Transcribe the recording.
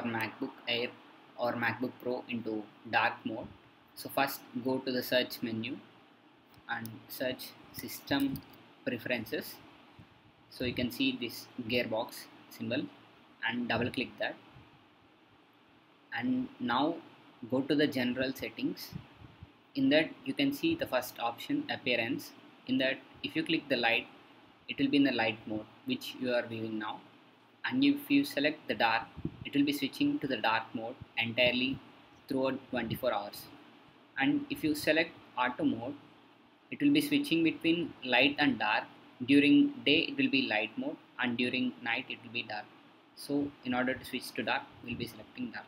or MacBook Air or MacBook Pro into dark mode. So first go to the search menu and search system preferences. So you can see this gearbox symbol and double click that. And now go to the general settings. In that you can see the first option appearance. In that if you click the light it will be in the light mode which you are viewing now. And if you select the dark it will be switching to the dark mode entirely throughout 24 hours. And if you select auto mode it will be switching between light and dark. During day it will be light mode and during night it will be dark. So in order to switch to dark we'll be selecting dark